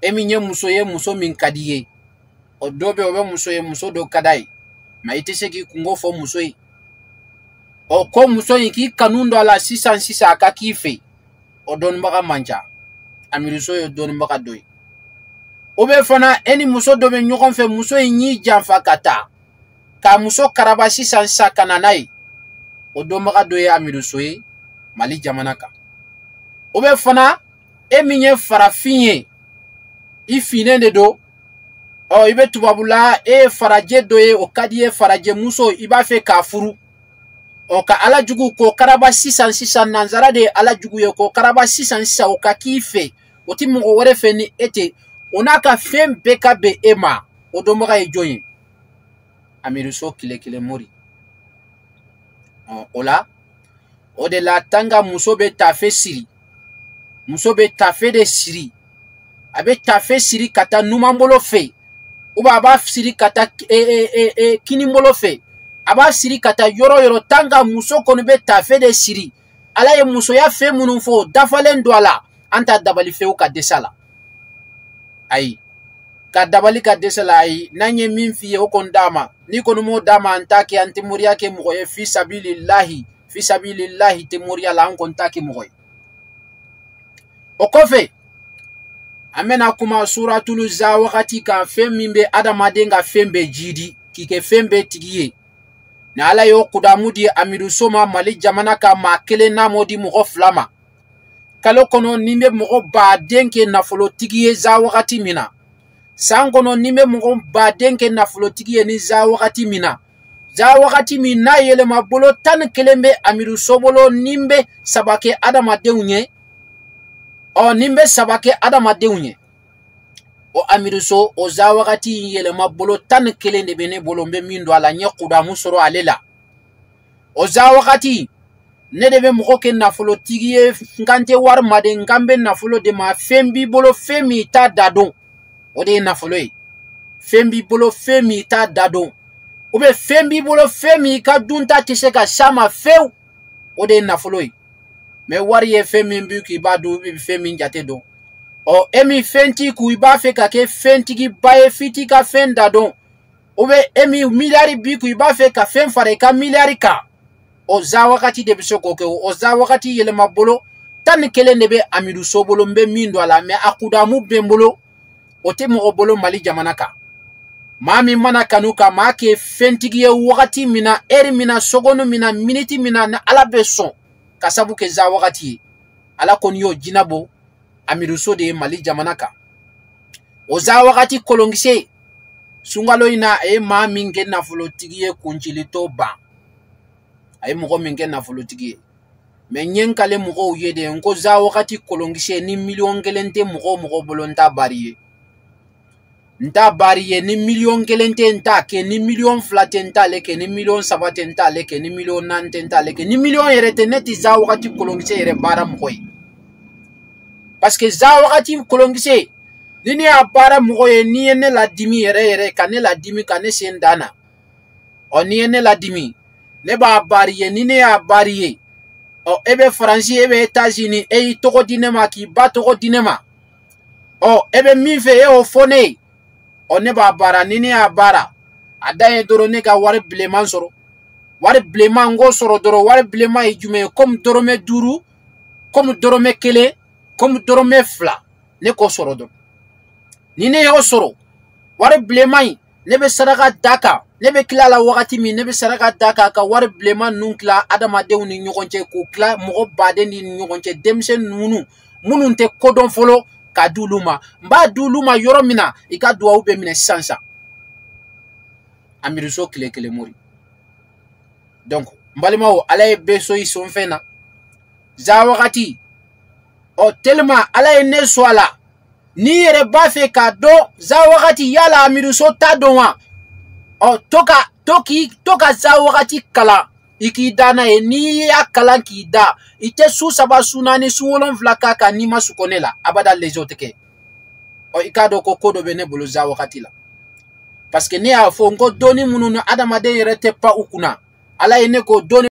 e min ye muso ye muso min ka di ye o dɔ bɛ o bɛ muso ye muso dɔ ka d'a ye mɛ i tɛ se k'i kungo fɔ muso ye ɔ ko muso in k'i kanu dɔ a la sisan sisan a ka k'i fɛ yen o dɔnnibaga man ca a miiriso ye dɔnnibaga dɔ ye o bɛ fana e ni muso dɔ bɛ ɲɔgɔn fɛ muso in y'i janfa ka taa k'a muso karaba sisan sisan ka na n'a ye o dɔnbaga dɔ ye a miiriso ye mali jamana kan o bɛ fana e min ye farafin ye i finnen de don ɔ i bɛ tubabula e ye farajɛ dɔ ye o ka di ye farajɛ muso i b'a fɛ k'a furu ɔ ka ala jugu ko karaba sisan sisan nanzara de ye ala jugu ye ko karaba sisan sisan o ka k'i fɛ o tɛ mɔgɔ wɛrɛ fɛ ni e tɛ o n'a ka fɛn bɛɛ ka bɛn e ma o dɔnbaga ye jɔn ye amiiriso tile kelen mori o la o de la tanga muso bɛ tafe siri muso bɛ tafe de siri a bɛ tafe siri ka taa numanbolo fɛ ou a b'a siri ka taa e, e, e, e, kinibolo fɛ a b'a siri ka taa yɔrɔ yɔrɔ tan ka muso kɔni bɛ tafe de siri ala ye musoya fɛn minnu fɔ o dafalen don a la an t'a dabali fewu ka dɛsɛ a la ayi ka dabali ka dɛsɛ la ayi n'an ye min f'i ye o kɔni d'a ma n'i kɔni m'o d'a ma an t'a kɛ an tɛ moriya kɛ mɔgɔ ye fi sabililahi fi sabililahi tɛ moriya la an kɔni t'a kɛ mɔgɔ ye o kɔfɛ an bɛna kuma suratulu za wagati kan fɛn min bɛ adamaden ka fɛn bɛɛ jiidi k'i kɛ fɛn bɛɛ tigi ye ni ala y'o kudamu di amiruso ma mali jamana ka maa kelen n'a m'o di mɔgɔ fila ma kalo kɔnɔ ni bɛ mɔgɔ baden kɛ nafolotigi ye za wagati min na san kɔnɔ ni bɛ mɔgɔ baden kɛ nafolotigi ye ni za wagati min na za wagati min n'a yɛlɛma bolo tan ni kelen bɛ amiruso bolo ni bɛ saba kɛ adamadenw ye ɔ ni bɛ saba kɛ adamadenw ye o amiriso o za wagati in yɛlɛma bolo tan ni kelen de bɛ ne bolo n bɛ min don a la n ye kudamu sɔrɔ ale la o za wagati ne de bɛ mɔgɔ kɛ nafolotigi ye n kan tɛ wari ma de n kan bɛ nafolo de ma fɛn b'i bolo fɛn min i t'a da dɔn o de ye nafolo ye fɛn b'i bolo fɛn min i t'a da dɔn u bɛ fɛn b'i bolo fɛn min i ka dunta tɛ se ka s'a ma fewu o de ye nafolo ye mɛ wari ye fɛn min bi k'i b'a dun i bɛ fɛn min jate dɔn ɔ e min fɛn t'i kun i b'a fɛ ka kɛ fɛntigiba ye f'i t'i ka fɛn da dɔn o bɛ e min miliyari bi kun i b'a fɛ ka fɛn fara i ka miliyari kan o za wagati de bɛ se k'o kɛ o za wagati yɛlɛma bolo tan ni kelen de bɛ amidu so bolo n bɛ min don a la mɛ a kudamu bɛ n bolo o tɛ mɔgɔ bolo mali jamana kan maa min mana kanu ka maa kɛ fɛntigi ye wagati min na ɛri min na sogonu min na miniti min na ni ala bɛ sɔn ka sabu kɛ za wagati ye ala kɔni y'o jinabɔ amiruso de ye mali jamana kan o za wagati kolonkisɛ sunkalo in na a ye maa min kɛ nafolotigi ye kuncilitɔ ban a ye mɔgɔ min kɛ nafolotigi ye mɛ n ye n kale mɔgɔw ye de n ko za wagati kolonkisɛ ni miliyɔn kelen tɛ mɔgɔ o mɔgɔ bolo n t'a bari ye n t'a bari ye ni miliyɔn kelen tɛ n t'a kɛ ni miliyɔn fila tɛ n t'ale kɛ ni miliyɔn saba tɛ n t'ale kɛ ni miliyɔn naani tɛ n t'ale kɛ ni miliyɔn yɛrɛ tɛ ne tɛ za wagati kolonkisɛ yɛrɛ baara mɔgɔ ye parce que za wagati kolonkisɛ ni ne y'a baara mɔgɔ ye n'i ye ne ladimi yɛrɛ yɛrɛ ka ne ladimi ka ne sen dan na ɔ n'i ye ne ladimi ne b'a baari ye ni ne y'a baari ye ɔ e bɛ faransi e bɛ etazini e y'i tɔgɔ di ne ma k'i ba tɔgɔ di ne ma ɔ e bɛ min fɛ e y'o fɔ ne ye ɔ ne b'a baara ni ne y'a baara a da ye dɔrɔn ne ka wari bilenman sɔrɔ wari bilenman n k'o sɔrɔ dɔrɔn wari bilenman ye jumɛn ye komi dɔrɔmɛ duuru komi dɔrɔmɛ kelen komi dɔrɔmɛ fila ne k'o sɔrɔ dɔrɔn ni ne y'o sɔrɔ wari bilenman in ne bɛ saraka da kan ne bɛ tila la wagati min ne bɛ saraka da kan ka wari bilenman ninnu tila adamadenw ni ɲɔgɔn cɛ k'u tila mɔgɔ baden ni ɲɔgɔn cɛ denmisɛnnin ninnu minnu tɛ kodɔn fɔlɔ ka di olu ma n b'a di olu ma yɔrɔ min na i ka duwawu bɛ minɛ sisan sisan amiriso tile kelen mori donc n balimaw ala ye bɛɛ so i sonfɛn na za wagati ɔ telima ala ye ne so a la n'i yɛrɛ b'a fɛ k'a dɔn za wagati yala amiduso t'a dɔn wa ɔ to ka to k'i to ka za wagati kalan i k'i da n'a ye n'i y'a kalan k'i da i tɛ su saba su naani su wolonfila k'a kan n'i ma sukɔ ne la abada lezo tɛ kɛ ɔ i k'a dɔn ko ko dɔ bɛ ne bolo za wagati la parce que ne y'a fɔ n ko dɔnni minnu ni adamaden yɛrɛ tɛ pa u kunna ala ye ne k'o dɔnni